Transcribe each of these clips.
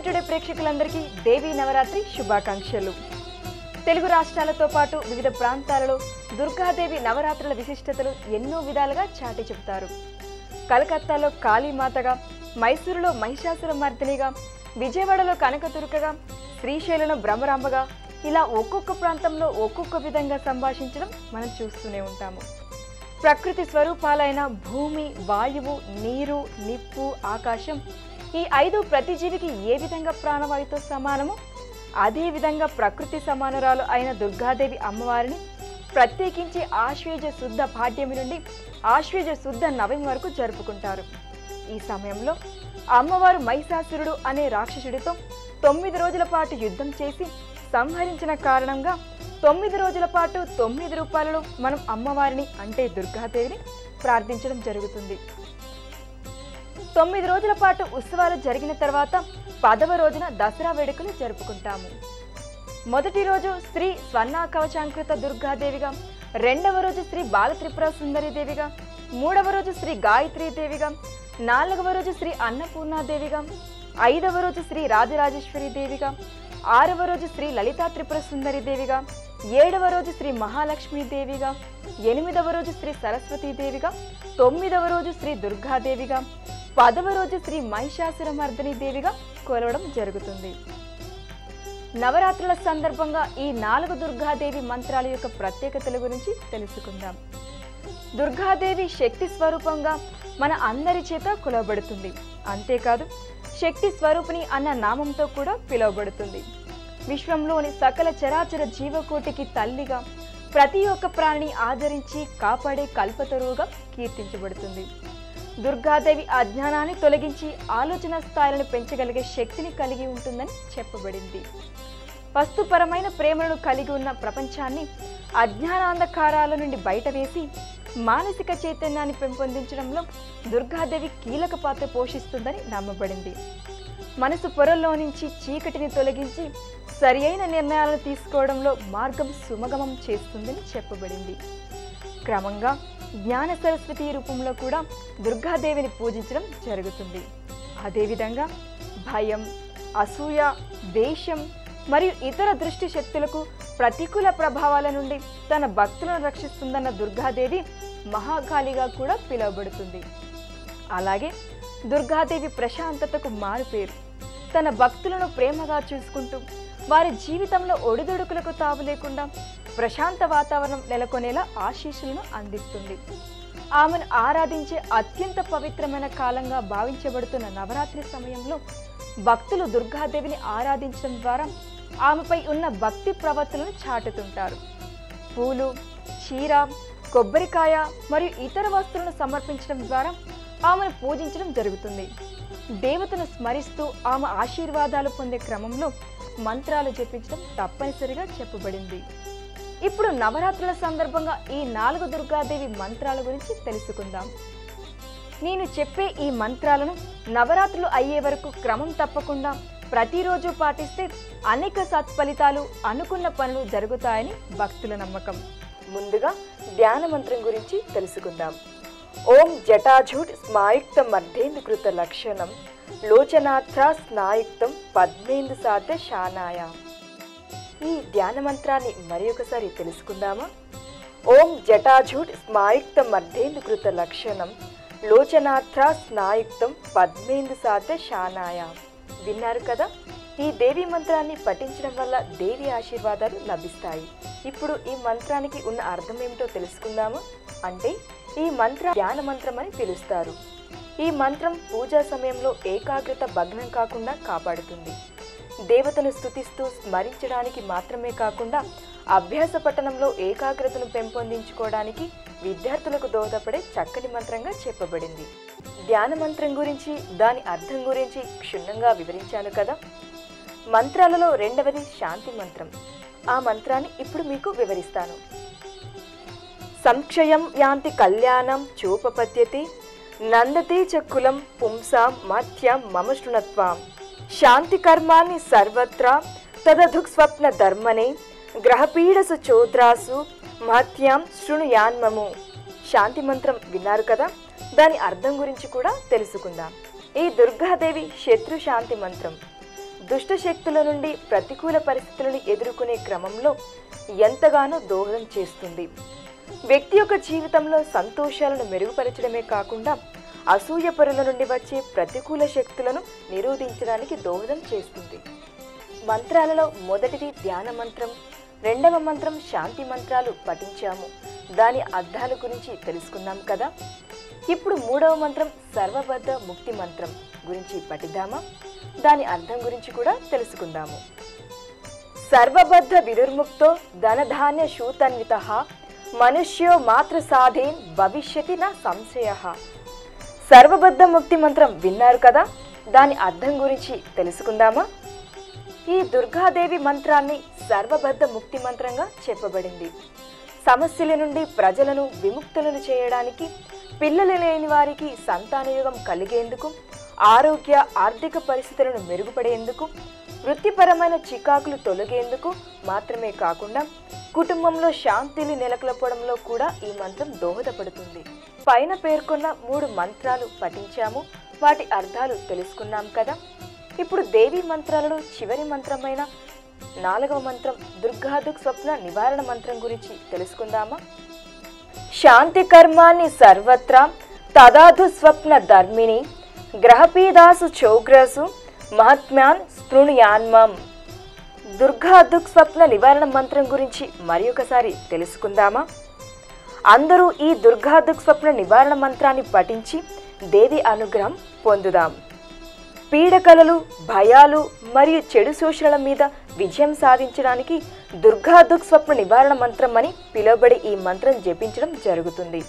ప్రేక్షకులందరికీ దేవీ నవరాత్రి శుభాకాంక్షలు. తెలుగు రాష్ట్రాలతో పాటు వివిధ ప్రాంతాలలో దుర్గాదేవి నవరాత్రుల విశిష్టతలు ఎన్నో విధాలుగా చాటి చెబుతారు. కలకత్తాలో కాళీమాతగా మైసూరులో మహిషాసుర మర్దినిగా విజయవాడలో కనకదుర్గగా శ్రీశైలంలో భ్రమరాంబగా ఇలా ఒక్కొక్క ప్రాంతంలో ఒక్కొక్క విధంగా సంభాషించడం మనం చూస్తూనే ఉంటాము. ప్రకృతి స్వరూపాలైన భూమి వాయువు నీరు నిప్పు ఆకాశం ఈ ఐదు ప్రతి జీవికి ఏ విధంగా ప్రాణవాయుతో సమానమో అదే విధంగా ప్రకృతి సమానురాలు అయిన దుర్గాదేవి అమ్మవారిని ప్రత్యేకించి ఆశ్వేజ శుద్ధ పాడ్యమి నుండి ఆశ్వేజ శుద్ధ నవమి వరకు జరుపుకుంటారు. ఈ సమయంలో అమ్మవారు మహిషాసురుడు అనే రాక్షసుడితో తొమ్మిది రోజుల పాటు యుద్ధం చేసి సంహరించిన కారణంగా తొమ్మిది రోజుల పాటు తొమ్మిది రూపాయలలో మనం అమ్మవారిని అంటే దుర్గాదేవిని ప్రార్థించడం జరుగుతుంది. తొమ్మిది రోజుల పాటు ఉత్సవాలు జరిగిన తర్వాత పదవ రోజున దసరా వేడుకలు జరుపుకుంటాము. మొదటి రోజు శ్రీ స్వర్ణ కవచాంకృత దుర్గాదేవిగా రెండవ రోజు శ్రీ బాలత్రిపుర సుందరి దేవిగా మూడవ రోజు శ్రీ గాయత్రీ దేవిగా నాలుగవ రోజు శ్రీ అన్నపూర్ణాదేవిగా ఐదవ రోజు శ్రీ రాజరాజేశ్వరి దేవిగా ఆరవ రోజు శ్రీ లలితా త్రిపుర సుందరి దేవిగా ఏడవ రోజు శ్రీ మహాలక్ష్మి దేవిగా ఎనిమిదవ రోజు శ్రీ సరస్వతీ దేవిగా తొమ్మిదవ రోజు శ్రీ దుర్గాదేవిగా పదవ రోజు శ్రీ మహిషాసురమర్దిని దేవిగా కొలవడం జరుగుతుంది. నవరాత్రుల సందర్భంగా ఈ నాలుగు దుర్గాదేవి మంత్రాల యొక్క ప్రత్యేకతల గురించి తెలుసుకుందాం. దుర్గాదేవి శక్తి స్వరూపంగా మన అందరి చేత కొలవబడుతుంది. అంతేకాదు శక్తి స్వరూపిణి అన్న నామంతో కూడా పిలువబడుతుంది. విశ్వంలోని సకల చరాచర జీవకోటికి తల్లిగా ప్రతి ఒక్క ప్రాణిని ఆదరించి కాపాడే కల్పతరువుగా కీర్తించబడుతుంది. దుర్గాదేవి అజ్ఞానాన్ని తొలగించి ఆలోచన స్థాయిలను పెంచగలిగే శక్తిని కలిగి ఉంటుందని చెప్పబడింది. వస్తుపరమైన ప్రేమను కలిగి ఉన్న ప్రపంచాన్ని అజ్ఞానాంధకారాల నుండి బయటవేసి మానసిక చైతన్యాన్ని పెంపొందించడంలో దుర్గాదేవి కీలక పాత్ర పోషిస్తుందని నమ్మబడింది. మనసు పొరల్లో నుంచి చీకటిని తొలగించి సరి అయిన నిర్ణయాలను తీసుకోవడంలో మార్గం సుమగమం చేస్తుందని చెప్పబడింది. క్రమంగా జ్ఞాన సరస్వతి రూపంలో కూడా దుర్గాదేవిని పూజించడం జరుగుతుంది. అదేవిధంగా భయం అసూయ దేశం మరియు ఇతర దృష్టి శక్తులకు ప్రతికూల ప్రభావాల నుండి తన భక్తులను రక్షిస్తుందన్న దుర్గాదేవి మహాకాళిగా కూడా పిలువబడుతుంది. అలాగే దుర్గాదేవి ప్రశాంతతకు మారుపేరు తన భక్తులను ప్రేమగా చూసుకుంటూ వారి జీవితంలో ఒడిదుడుకులకు తావు లేకుండా ప్రశాంత వాతావరణం నెలకొనేలా ఆశీస్సులను అందిస్తుంది. ఆమెను ఆరాధించే అత్యంత పవిత్రమైన కాలంగా భావించబడుతున్న నవరాత్రి సమయంలో భక్తులు దుర్గాదేవిని ఆరాధించడం ద్వారా ఆమెపై ఉన్న భక్తి ప్రవర్తనను చాటుతుంటారు. పూలు చీర కొబ్బరికాయ మరియు ఇతర వస్తువులను సమర్పించడం ద్వారా ఆమెను పూజించడం జరుగుతుంది. దేవతను స్మరిస్తూ ఆమె ఆశీర్వాదాలు పొందే క్రమంలో మంత్రాలు జపించడం తప్పనిసరిగా చెప్పబడింది. ఇప్పుడు నవరాత్రుల సందర్భంగా ఈ నాలుగు దుర్గాదేవి మంత్రాల గురించి తెలుసుకుందాం. నేను చెప్పే ఈ మంత్రాలను నవరాత్రులు అయ్యే వరకు క్రమం తప్పకుండా ప్రతిరోజు పాటిస్తే అనేక సత్ఫలితాలు అనుకున్న పనులు జరుగుతాయని భక్తుల నమ్మకం. ముందుగా ధ్యాన మంత్రం గురించి తెలుసుకుందాం. ఓం జటాజూట్ స్మాయుక్త మర్ధేందుకృత లక్షణం లోచనాథ్ర స్నాయుక్తం పద్మేందు సాధ్య శానాయ. ఈ ధ్యాన మంత్రాన్ని మరి ఒకసారి తెలుసుకుందామా? ఓం జటాజూట్ స్మాయుక్త మర్ధేంద్రుత లక్షణం లోచనాథ్ర స్నాయుక్తం పద్మేందు సాధ్య శానాయ. విన్నారు కదా? ఈ దేవి మంత్రాన్ని పఠించడం వల్ల దేవి ఆశీర్వాదాలు లభిస్తాయి. ఇప్పుడు ఈ మంత్రానికి ఉన్న అర్థం ఏమిటో తెలుసుకుందామా? అంటే ఈ మంత్ర ధ్యాన మంత్రం అని పిలుస్తారు. ఈ మంత్రం పూజా సమయంలో ఏకాగ్రత భగ్నం కాకుండా కాపాడుతుంది. దేవతను స్థుతిస్తూ స్మరించడానికి మాత్రమే కాకుండా అభ్యాస పఠనంలో ఏకాగ్రతను పెంపొందించుకోవడానికి విద్యార్థులకు దోహదపడే చక్కని మంత్రంగా చెప్పబడింది. ధ్యాన మంత్రం గురించి దాని అర్థం గురించి క్షుణ్ణంగా వివరించాను కదా? మంత్రాలలో రెండవది శాంతి మంత్రం. ఆ మంత్రాన్ని ఇప్పుడు మీకు వివరిస్తాను. సంక్షయం యాంతి కళ్యాణం చూపపద్యతి నందతే చ కులం పుంసాం మత్యం మమ శృణత్వాం. శాంతి కర్మాన్ని సర్వత్రా తదధుక్ స్వప్న ధర్మనే గ్రహపీడసు చోద్రాసు మహత్యాం శృణుయాన్మము. శాంతి మంత్రం విన్నారు కదా? దాని అర్థం గురించి కూడా తెలుసుకుందాం. ఈ దుర్గాదేవి శత్రు శాంతి మంత్రం. దుష్ట శక్తుల నుండి ప్రతికూల పరిస్థితులను ఎదుర్కొనే క్రమంలో ఎంతగానో దోహదం చేస్తుంది. వ్యక్తి యొక్క జీవితంలో సంతోషాలను మెరుగుపరచడమే కాకుండా అసూయ పరుల నుండి వచ్చే ప్రతికూల శక్తులను నిరోధించడానికి దోహదం చేస్తుంది. మంత్రాలలో మొదటిది ధ్యాన మంత్రం రెండవ మంత్రం శాంతి మంత్రాలు పఠించాము. దాని అర్థాల గురించి తెలుసుకుందాం కదా? ఇప్పుడు మూడవ మంత్రం సర్వబద్ధ ముక్తి మంత్రం గురించి పఠిద్దామా? దాని అర్థం గురించి కూడా తెలుసుకుందాము. సర్వబద్ధ విదుర్ముక్తో ధనధాన్య శూతన్విత మనుష్యో మాతృ సాధేన్ భవిష్యతి నా సంశయ. సర్వబద్ధ ముక్తి మంత్రం విన్నారు కదా? దాని అర్థం గురించి తెలుసుకుందామా? ఈ దుర్గాదేవి మంత్రాన్ని సర్వబద్ధ ముక్తి మంత్రంగా చెప్పబడింది. సమస్యల నుండి ప్రజలను విముక్తులను చేయడానికి పిల్లలు లేని వారికి సంతానయుగం కలిగేందుకు ఆరోగ్య ఆర్థిక పరిస్థితులను మెరుగుపడేందుకు వృత్తిపరమైన చికాకులు తొలగేందుకు మాత్రమే కాకుండా కుటుంబంలో శాంతిని నెలకొల్పడంలో కూడా ఈ మంత్రం దోహదపడుతుంది. పైన పేర్కొన్న మూడు మంత్రాలు పఠించాము. వాటి అర్థాలు తెలుసుకున్నాం కదా. ఇప్పుడు దేవి మంత్రాలలో చివరి మంత్రమైన నాలుగవ మంత్రం దుర్గాదుక్ స్వప్న నివారణ మంత్రం గురించి తెలుసుకుందామా? శాంతి కర్మాన్ని సర్వత్రా తదాధు స్వప్న ధర్మిణి గ్రహపీదాసు చౌగ్రసు మహాత్మ్యాన్ స్పృణుయాన్మం దుర్గా దుక్ స్వప్న నివారణ మంత్రం గురించి మరి ఒకసారి తెలుసుకుందామా? అందరూ ఈ దుర్గా దుక్ స్వప్న నివారణ మంత్రాన్ని పఠించి దేవి అనుగ్రహం పొందుదాం. పీడకలలు భయాలు మరియు చెడు శోషణల మీద విజయం సాధించడానికి దుర్గా దుక్ స్వప్న నివారణ మంత్రం అని పిలువబడి ఈ మంత్రం జపించడం జరుగుతుంది.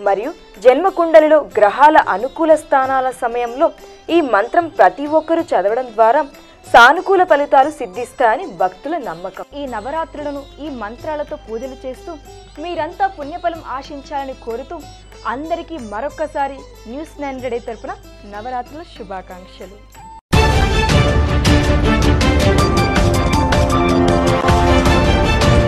మరియు జన్మకుండలిలో గ్రహాల అనుకూల స్థానాల సమయంలో ఈ మంత్రం ప్రతి ఒక్కరూ చదవడం ద్వారా సానుకూల ఫలితాలు సిద్ధిస్తాయని భక్తుల నమ్మకం. ఈ నవరాత్రులను ఈ మంత్రాలతో పూజలు చేస్తూ మీరంతా పుణ్యఫలం ఆశించాలని కోరుతూ అందరికీ మరొక్కసారి న్యూస్ నైన్ రెడీ తరపున నవరాత్రుల శుభాకాంక్షలు.